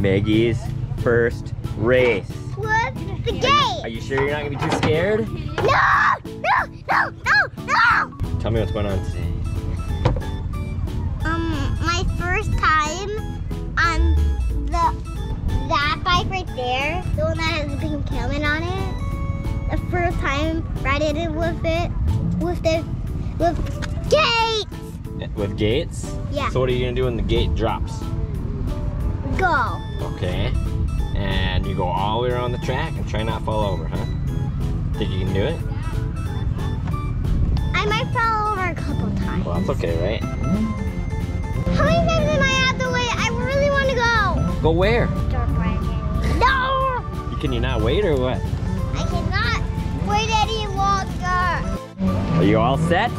Maggie's first race. What's the Are you sure you're not gonna be too scared? No! No! No! No! No! Tell me what's going on. Um, my first time on the that bike right there, the one that has the pink helmet on it. The first time riding it with it, with the with gates. With gates? Yeah. So what are you gonna do when the gate drops? Go. Okay. And you go all the way around the track and try not to fall over, huh? Think you can do it? I might fall over a couple times. Well, that's okay, right? How many times am I out the way? I really want to go. Go where? No! Can you not wait or what? I cannot wait any longer. Are you all set?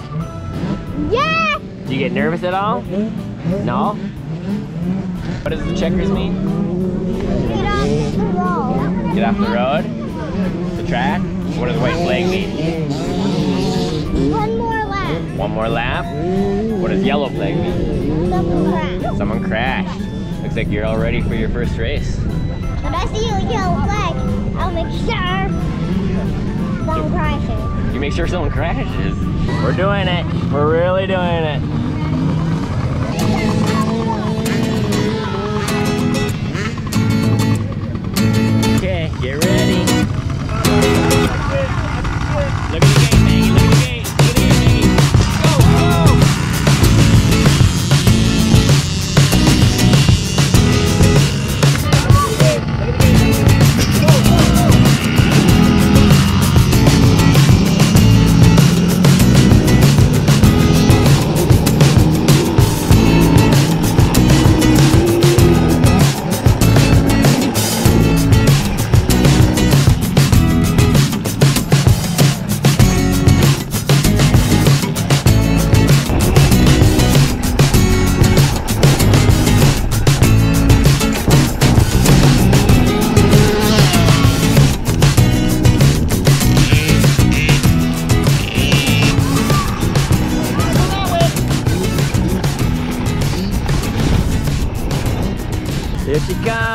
Yes! Do you get nervous at all? No? What does the checkers mean? Get off the road. Get off the road? The track? What does the white flag mean? One more lap. One more lap? What does yellow flag mean? Double crap. Someone crashed. Looks like you're all ready for your first race. When I see a yellow flag, I'll make sure someone crashes. You make sure someone crashes. We're doing it. We're really doing it. Get ready.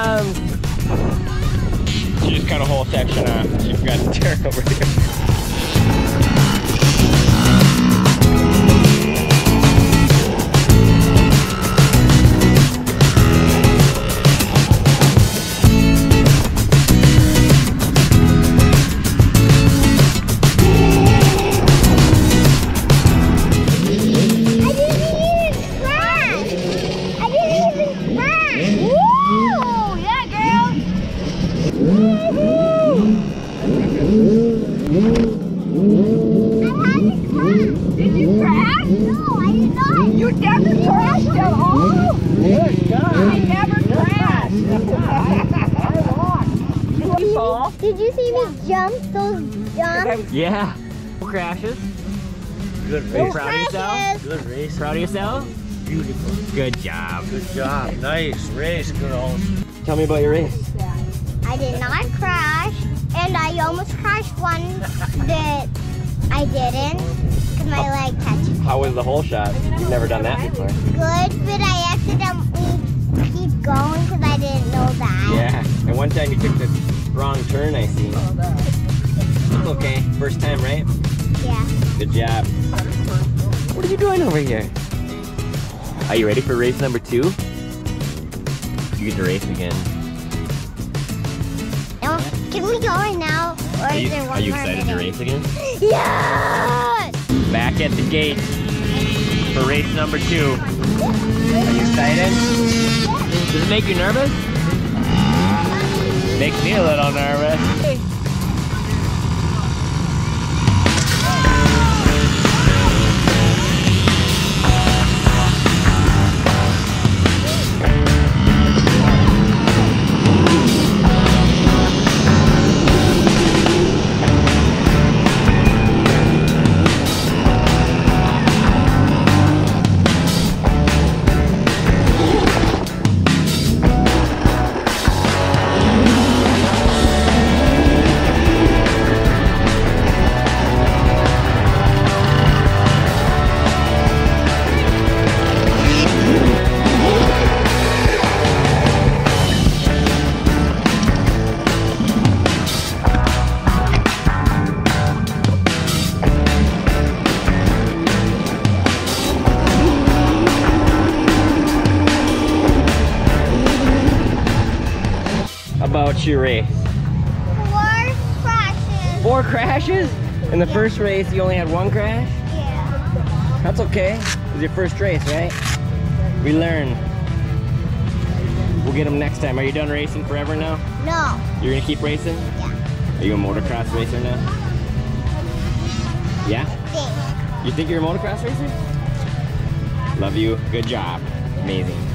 Um, she just cut a whole section off. She forgot to turn over here. Did you fall? Did you see me jump those jumps? Yeah. No crashes. Good Are you race. proud of yourself? Good race. Proud of yourself? Beautiful. Good job. Good job. Nice race, girls. Tell me about your race. I did not crash, and I almost crashed one that I didn't because my leg touched. How was the whole shot? You've never done that before. Good, but I accidentally keep going because I didn't know that. Yeah. And one time you took the wrong turn, I see. Oh, okay, first time, right? Yeah. Good job. What are you doing over here? Are you ready for race number two? You get to race again. Now, can we go right now? Or Are is you, there one are you excited to race again? Yes! Back at the gate for race number two. Are you excited? Does it make you nervous? Makes me a little nervous. What's your race? Four crashes. Four crashes? In the first race, you only had one crash? Yeah. That's okay. It was your first race, right? We learn. We'll get them next time. Are you done racing forever now? No. You're gonna keep racing? Yeah. Are you a motocross racer now? Uh-huh. Yeah? Think. You think you're a motocross racer? Love you. Good job. Amazing.